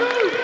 Woo!